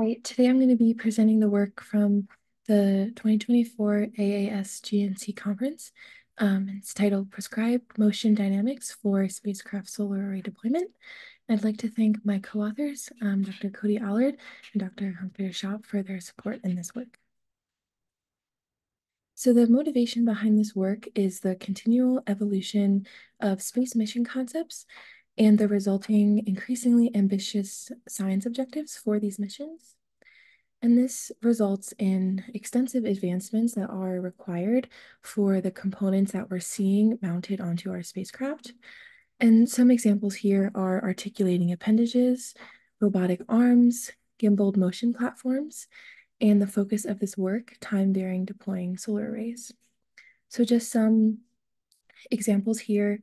Hi, today I'm going to be presenting the work from the 2024 AAS GNC conference. Um, it's titled Prescribed Motion Dynamics for Spacecraft Solar Array Deployment. I'd like to thank my co-authors, um, Dr. Cody Allard and Dr. Hanspeter Schaub for their support in this work. So the motivation behind this work is the continual evolution of space mission concepts and the resulting increasingly ambitious science objectives for these missions. And this results in extensive advancements that are required for the components that we're seeing mounted onto our spacecraft. And some examples here are articulating appendages, robotic arms, gimbaled motion platforms, and the focus of this work, time-varying deploying solar arrays. So just some examples here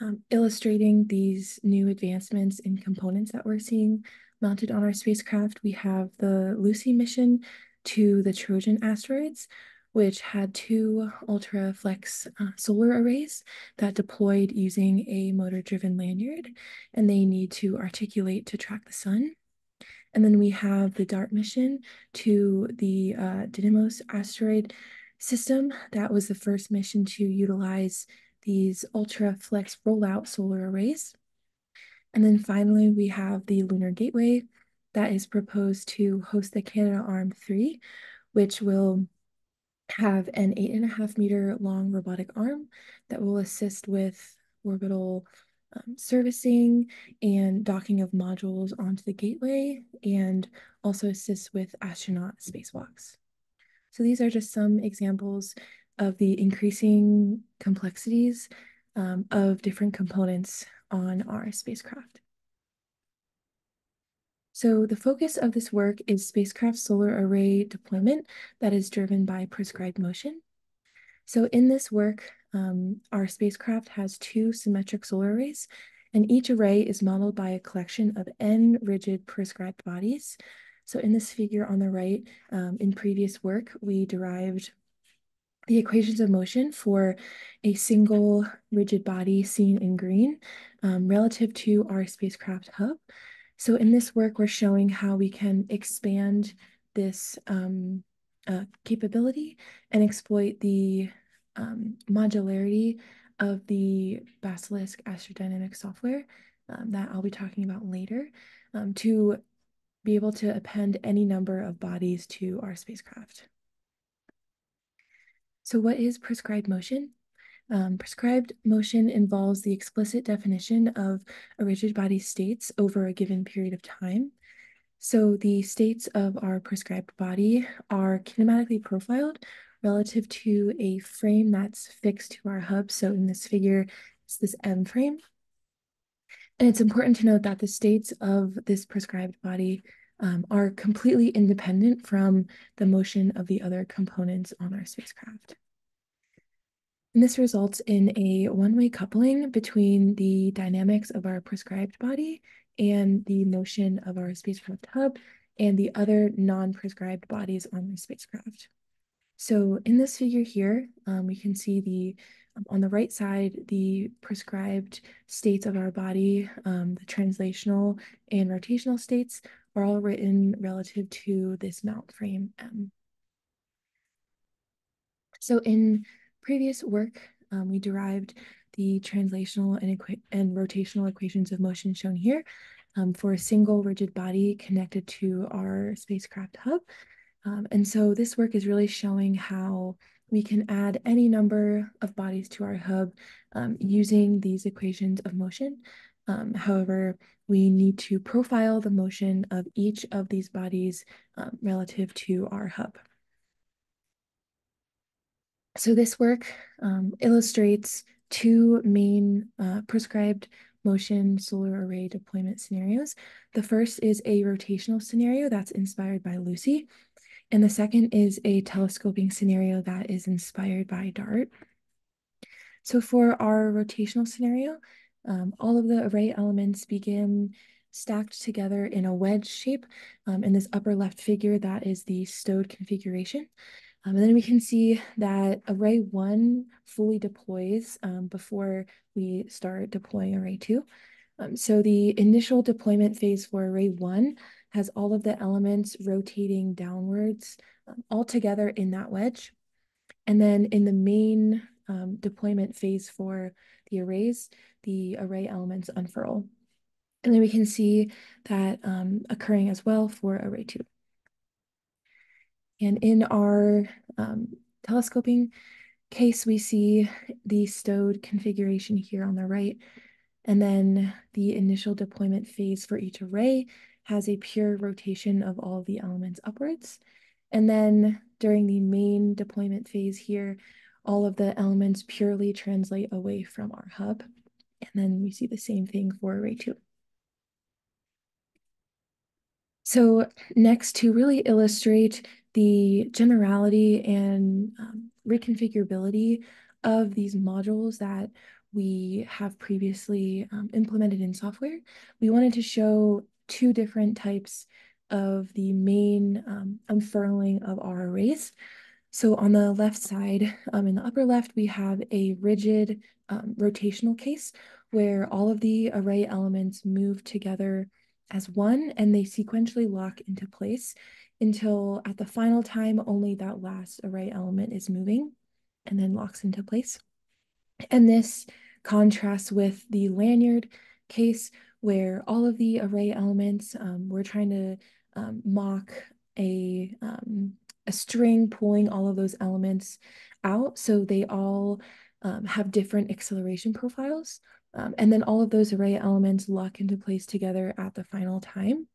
um, illustrating these new advancements in components that we're seeing mounted on our spacecraft. We have the Lucy mission to the Trojan asteroids, which had two UltraFlex uh, solar arrays that deployed using a motor driven lanyard, and they need to articulate to track the sun. And then we have the DART mission to the uh, Didymos asteroid system. That was the first mission to utilize these UltraFlex rollout solar arrays. And then finally, we have the Lunar Gateway that is proposed to host the Canadarm3, which will have an eight and a half meter long robotic arm that will assist with orbital um, servicing and docking of modules onto the gateway and also assist with astronaut spacewalks. So these are just some examples of the increasing complexities um, of different components on our spacecraft. So the focus of this work is spacecraft solar array deployment that is driven by prescribed motion. So in this work, um, our spacecraft has two symmetric solar arrays, and each array is modeled by a collection of n rigid prescribed bodies. So in this figure on the right, um, in previous work, we derived the equations of motion for a single rigid body seen in green um, relative to our spacecraft hub. So in this work, we're showing how we can expand this um, uh, capability and exploit the um, modularity of the Basilisk astrodynamic software um, that I'll be talking about later um, to be able to append any number of bodies to our spacecraft. So what is prescribed motion? Um, prescribed motion involves the explicit definition of a rigid body states over a given period of time. So the states of our prescribed body are kinematically profiled relative to a frame that's fixed to our hub. So in this figure, it's this M frame. And it's important to note that the states of this prescribed body um, are completely independent from the motion of the other components on our spacecraft. And this results in a one-way coupling between the dynamics of our prescribed body and the motion of our spacecraft hub and the other non-prescribed bodies on the spacecraft. So in this figure here, um, we can see the um, on the right side, the prescribed states of our body, um, the translational and rotational states are all written relative to this mount frame M. So in previous work, um, we derived the translational and, and, rotational equations of motion shown here um, for a single rigid body connected to our spacecraft hub. Um, and so this work is really showing how we can add any number of bodies to our hub um, using these equations of motion. Um, however, we need to profile the motion of each of these bodies um, relative to our hub. So this work um, illustrates two main uh, prescribed motion solar array deployment scenarios. The first is a rotational scenario that's inspired by Lucy. And the second is a telescoping scenario that is inspired by DART. So for our rotational scenario, um, all of the array elements begin stacked together in a wedge shape. Um, in this upper left figure, that is the stowed configuration. Um, and then we can see that array one fully deploys um, before we start deploying array two. Um, so the initial deployment phase for array one has all of the elements rotating downwards um, all together in that wedge. And then in the main um, deployment phase for the arrays, the array elements unfurl. And then we can see that um, occurring as well for array two. And in our um, telescoping case, we see the stowed configuration here on the right. And then the initial deployment phase for each array has a pure rotation of all the elements upwards. And then during the main deployment phase here, all of the elements purely translate away from our hub. And then we see the same thing for array two. So next, to really illustrate the generality and um, reconfigurability of these modules that we have previously um, implemented in software, we wanted to show two different types of the main um, unfurling of our arrays. So on the left side, um, in the upper left, we have a rigid um, rotational case where all of the array elements move together as one and they sequentially lock into place until at the final time, only that last array element is moving and then locks into place. And this contrasts with the lanyard case where all of the array elements, um, we're trying to um, mock a, um, a string pulling all of those elements out. So they all um, have different acceleration profiles. Um, and then all of those array elements lock into place together at the final time.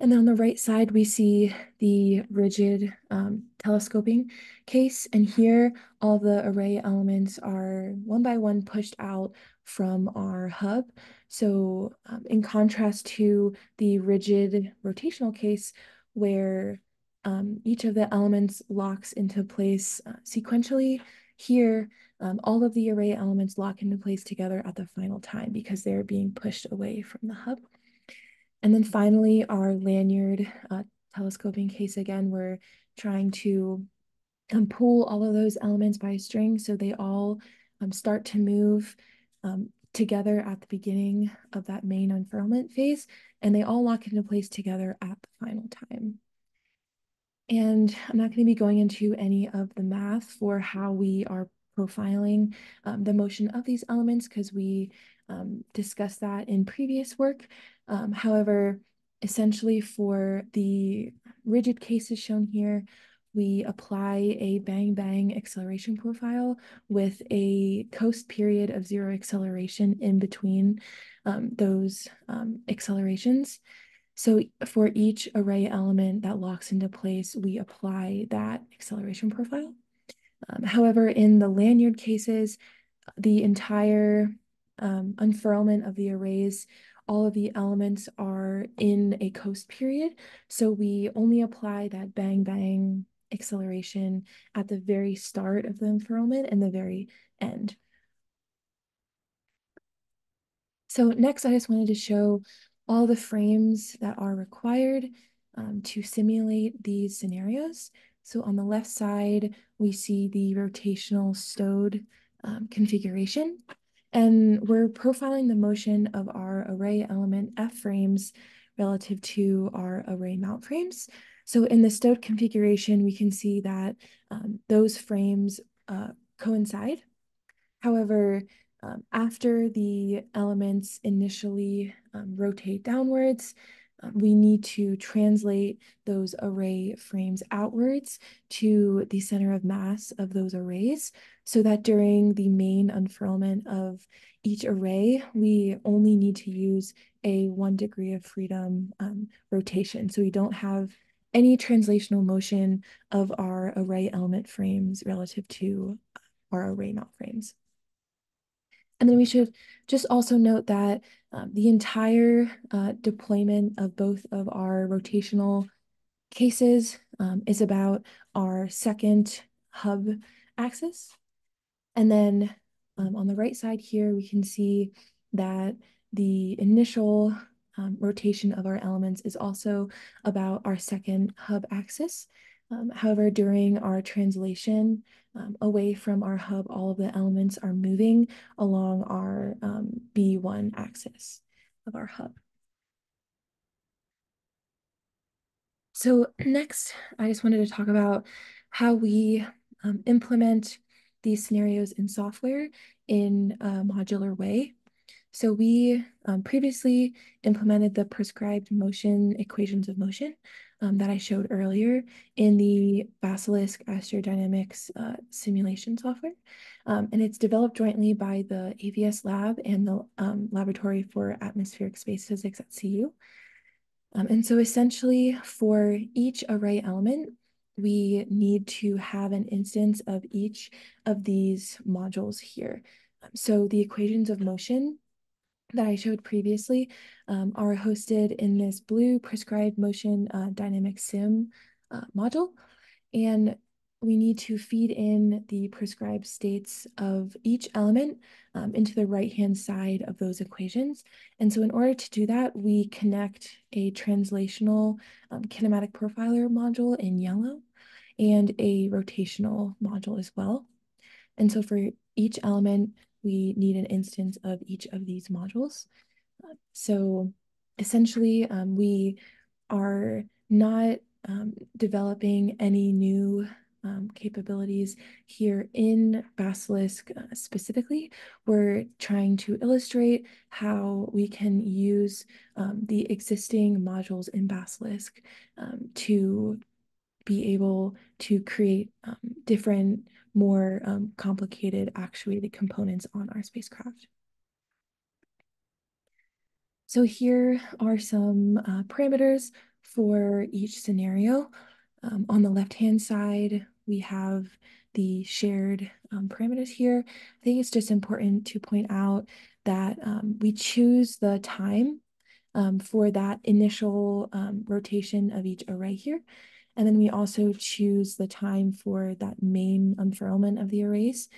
And then on the right side, we see the rigid um, telescoping case. And here, all the array elements are one by one pushed out from our hub. So um, in contrast to the rigid rotational case, where um, each of the elements locks into place uh, sequentially, here, um, all of the array elements lock into place together at the final time because they're being pushed away from the hub. And then finally, our lanyard uh, telescoping case again, we're trying to um, pull all of those elements by a string so they all um, start to move um, together at the beginning of that main unfurlment phase, and they all lock into place together at the final time. And I'm not going to be going into any of the math for how we are profiling um, the motion of these elements because we um, discussed that in previous work. Um, however, essentially for the rigid cases shown here, we apply a bang bang acceleration profile with a coast period of zero acceleration in between um, those um, accelerations. So for each array element that locks into place, we apply that acceleration profile. Um, however, in the lanyard cases, the entire um, unfurlment of the arrays, all of the elements are in a coast period. So we only apply that bang bang acceleration at the very start of the unfurlment and the very end. So next, I just wanted to show all the frames that are required um, to simulate these scenarios. So on the left side, we see the rotational stowed um, configuration. And we're profiling the motion of our array element F frames relative to our array mount frames. So in the stowed configuration, we can see that um, those frames uh, coincide. However, um, after the elements initially um, rotate downwards, um, we need to translate those array frames outwards to the center of mass of those arrays so that during the main unfurlment of each array, we only need to use a one degree of freedom um, rotation. So we don't have any translational motion of our array element frames relative to our array mount frames. And then we should just also note that um, the entire uh, deployment of both of our rotational cases um, is about our second hub axis. And then um, on the right side here, we can see that the initial um, rotation of our elements is also about our second hub axis. Um, however, during our translation um, away from our hub, all of the elements are moving along our um, B1 axis of our hub. So next, I just wanted to talk about how we um, implement these scenarios in software in a modular way. So we um, previously implemented the prescribed motion equations of motion um, that I showed earlier in the Basilisk Astrodynamics uh, simulation software. Um, and it's developed jointly by the AVS lab and the um, Laboratory for Atmospheric Space Physics at CU. Um, and so essentially for each array element, we need to have an instance of each of these modules here. Um, so the equations of motion that I showed previously um, are hosted in this blue prescribed motion uh, dynamic sim uh, module. And we need to feed in the prescribed states of each element um, into the right-hand side of those equations. And so in order to do that, we connect a translational um, kinematic profiler module in yellow and a rotational module as well. And so for each element, we need an instance of each of these modules. So essentially, um, we are not um, developing any new um, capabilities here in Basilisk uh, specifically. We're trying to illustrate how we can use um, the existing modules in Basilisk um, to be able to create um, different, more um, complicated actuated components on our spacecraft. So here are some uh, parameters for each scenario. Um, on the left-hand side, we have the shared um, parameters here. I think it's just important to point out that um, we choose the time um, for that initial um, rotation of each array here. And then we also choose the time for that main unfurlment of the arrays.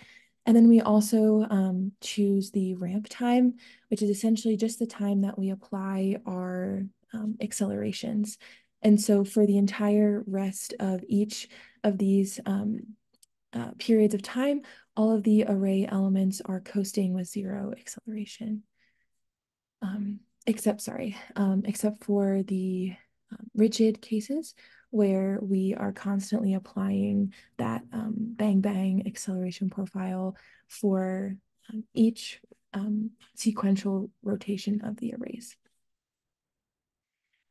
And then we also um, choose the ramp time, which is essentially just the time that we apply our um, accelerations. And so for the entire rest of each of these um, uh, periods of time, all of the array elements are coasting with zero acceleration. Um, except, sorry, um, except for the um, rigid cases where we are constantly applying that um, bang bang acceleration profile for um, each sequential rotation of the arrays.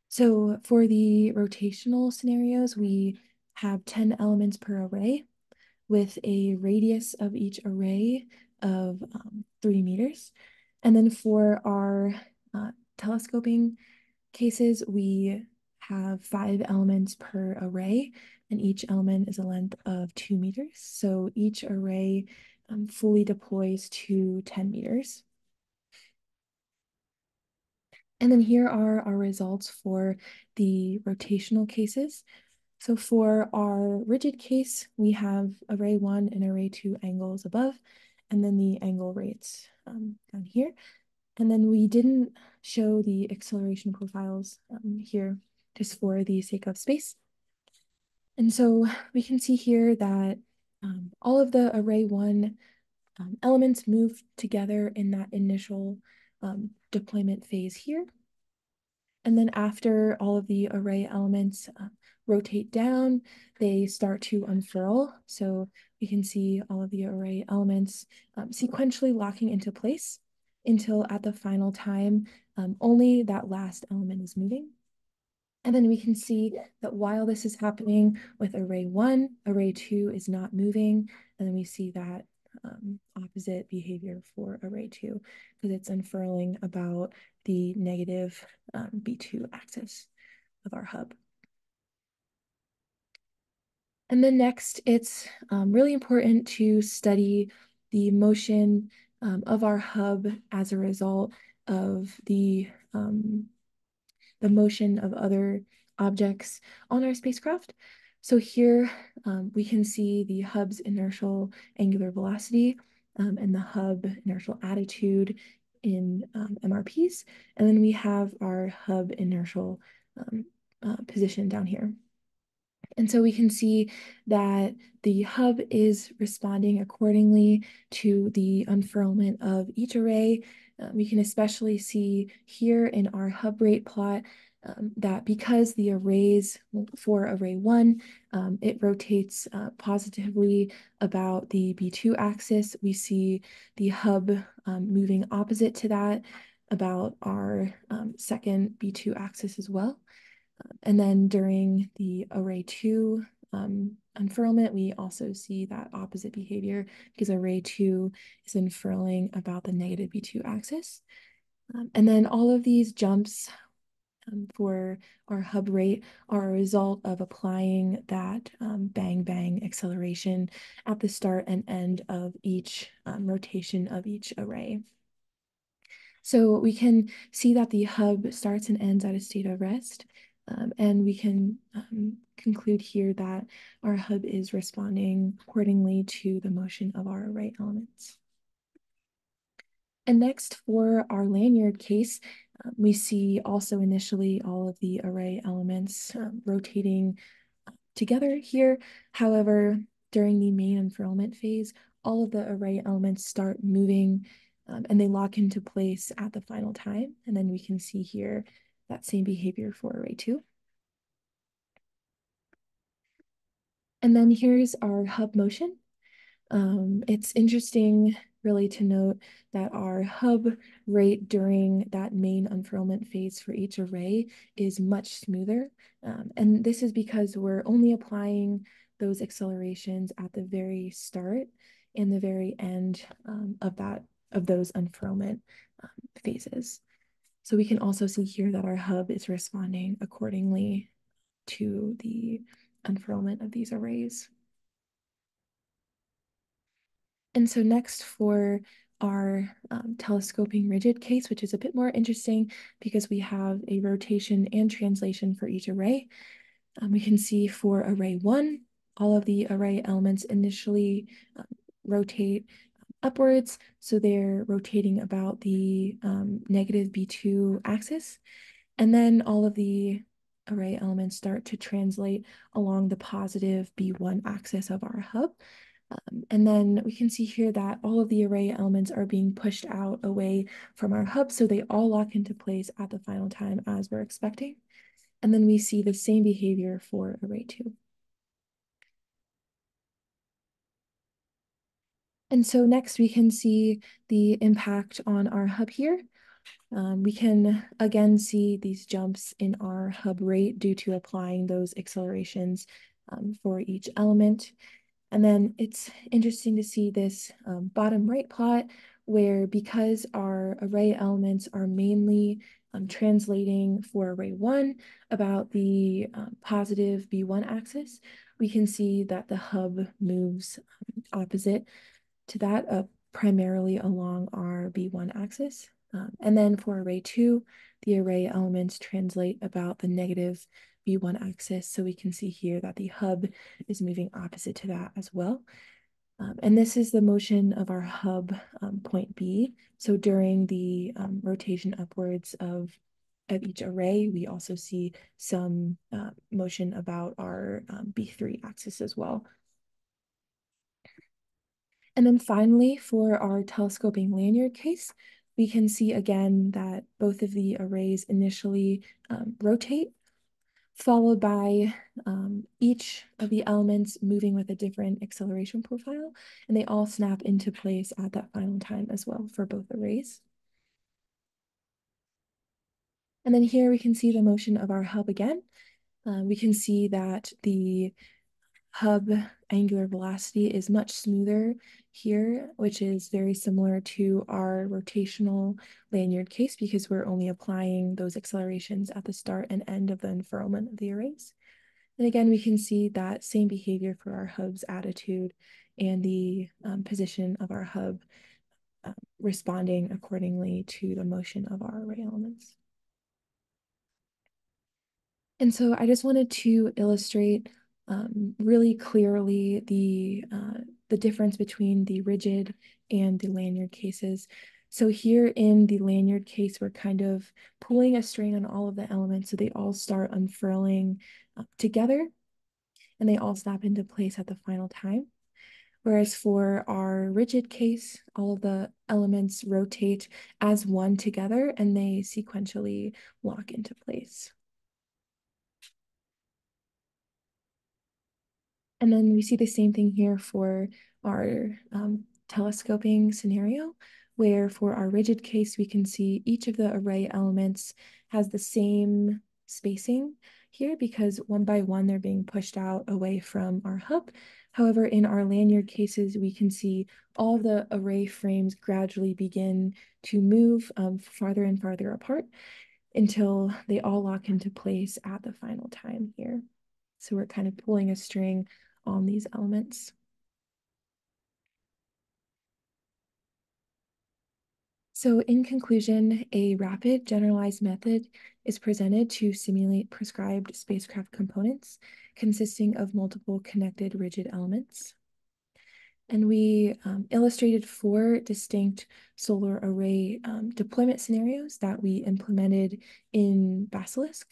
So for the rotational scenarios, we have 10 elements per array with a radius of each array of um, three meters. And then for our uh, telescoping cases, we have five elements per array, and each element is a length of two meters. So each array um, fully deploys to 10 meters. And then here are our results for the rotational cases. So for our rigid case, we have array one and array two angles above, and then the angle rates um, down here. And then we didn't show the acceleration profiles um, here just for the sake of space. And so we can see here that um, all of the array one um, elements move together in that initial um, deployment phase here. And then after all of the array elements uh, rotate down, they start to unfurl. So we can see all of the array elements um, sequentially locking into place until at the final time, um, only that last element is moving. And then we can see that while this is happening with array one, array two is not moving. And then we see that um, opposite behavior for array two because it's unfurling about the negative um, B2 axis of our hub. And then next, it's um, really important to study the motion um, of our hub as a result of the, um, the motion of other objects on our spacecraft. So here um, we can see the hub's inertial angular velocity um, and the hub inertial attitude in um, MRPs. And then we have our hub inertial um, uh, position down here. And so we can see that the hub is responding accordingly to the unfurlment of each array. We can especially see here in our hub rate plot um, that because the arrays for array one, um, it rotates uh, positively about the B2 axis. We see the hub um, moving opposite to that about our um, second B2 axis as well. and then during the array two um, unfurlment, we also see that opposite behavior because array two is unfurling about the negative B2 axis. Um, and then all of these jumps um, for our hub rate are a result of applying that um, bang bang acceleration at the start and end of each um, rotation of each array. So we can see that the hub starts and ends at a state of rest. Um, and we can um, conclude here that our hub is responding accordingly to the motion of our array elements. And next for our lanyard case, um, we see also initially all of the array elements um, rotating uh, together here. However, during the main unfurlment phase, all of the array elements start moving um, and they lock into place at the final time. And then we can see here that same behavior for array two. And then here's our hub motion. Um, it's interesting really to note that our hub rate during that main unfurlment phase for each array is much smoother. Um, and this is because we're only applying those accelerations at the very start and the very end um, of that of those unfurlment um, phases. So we can also see here that our hub is responding accordingly to the unfurlment of these arrays. And so next for our um, telescoping rigid case, which is a bit more interesting because we have a rotation and translation for each array. Um, we can see for array one, all of the array elements initially um, rotate upwards. So they're rotating about the um, negative B2 axis. And then all of the array elements start to translate along the positive B1 axis of our hub. Um, and then we can see here that all of the array elements are being pushed out away from our hub, so they all lock into place at the final time as we're expecting. And then we see the same behavior for array two. And so next we can see the impact on our hub here. Um, we can again see these jumps in our hub rate due to applying those accelerations um, for each element. And then it's interesting to see this um, bottom right plot where because our array elements are mainly um, translating for array one about the um, positive B1 axis, we can see that the hub moves um, opposite to that uh, primarily along our B1 axis. Um, and then for array two, the array elements translate about the negative B1 axis. So we can see here that the hub is moving opposite to that as well. Um, and this is the motion of our hub um, point B. So during the um, rotation upwards of, of each array, we also see some uh, motion about our um, B3 axis as well. And then finally, for our telescoping lanyard case, we can see again that both of the arrays initially um, rotate, followed by um, each of the elements moving with a different acceleration profile, and they all snap into place at that final time as well for both arrays. And then here we can see the motion of our hub again. Uh, we can see that the hub angular velocity is much smoother here, which is very similar to our rotational lanyard case because we're only applying those accelerations at the start and end of the unfurlment of the arrays. And again, we can see that same behavior for our hub's attitude and the um, position of our hub uh, responding accordingly to the motion of our array elements. And so I just wanted to illustrate um, really clearly the uh, the difference between the rigid and the lanyard cases. So here in the lanyard case, we're kind of pulling a string on all of the elements so they all start unfurling uh, together and they all snap into place at the final time. Whereas for our rigid case, all of the elements rotate as one together and they sequentially lock into place. And then we see the same thing here for our um, telescoping scenario, where for our rigid case, we can see each of the array elements has the same spacing here because one by one they're being pushed out away from our hub. However, in our lanyard cases, we can see all the array frames gradually begin to move um, farther and farther apart until they all lock into place at the final time here. So we're kind of pulling a string on these elements. So in conclusion, a rapid generalized method is presented to simulate prescribed spacecraft components consisting of multiple connected rigid elements. And we um, illustrated four distinct solar array um, deployment scenarios that we implemented in Basilisk.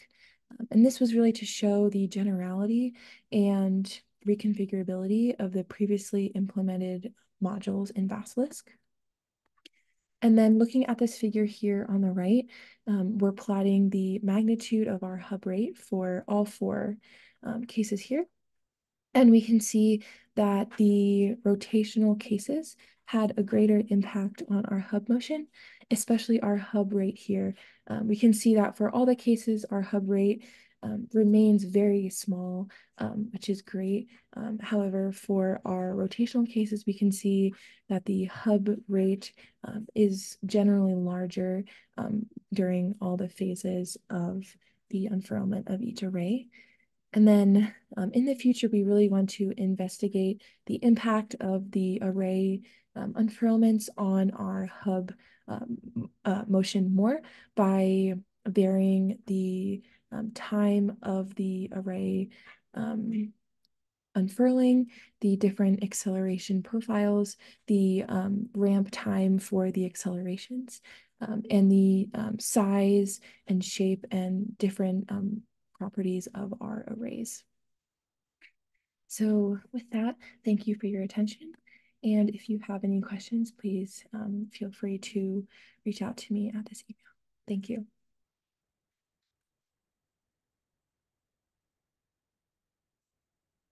Um, and this was really to show the generality and reconfigurability of the previously implemented modules in Basilisk. And then looking at this figure here on the right, um, we're plotting the magnitude of our hub rate for all four um, cases here. And we can see that the rotational cases had a greater impact on our hub motion, especially our hub rate here. Um, we can see that for all the cases, our hub rate um, remains very small, um, which is great. Um, however, for our rotational cases, we can see that the hub rate um, is generally larger um, during all the phases of the unfurlment of each array. And then um, in the future, we really want to investigate the impact of the array unfurlments on our hub uh, motion more by varying the um, time of the array um, unfurling, the different acceleration profiles, the um, ramp time for the accelerations, um, and the um, size and shape and different um, properties of our arrays. So with that, thank you for your attention. And if you have any questions, please feel free to reach out to me at this email. Thank you.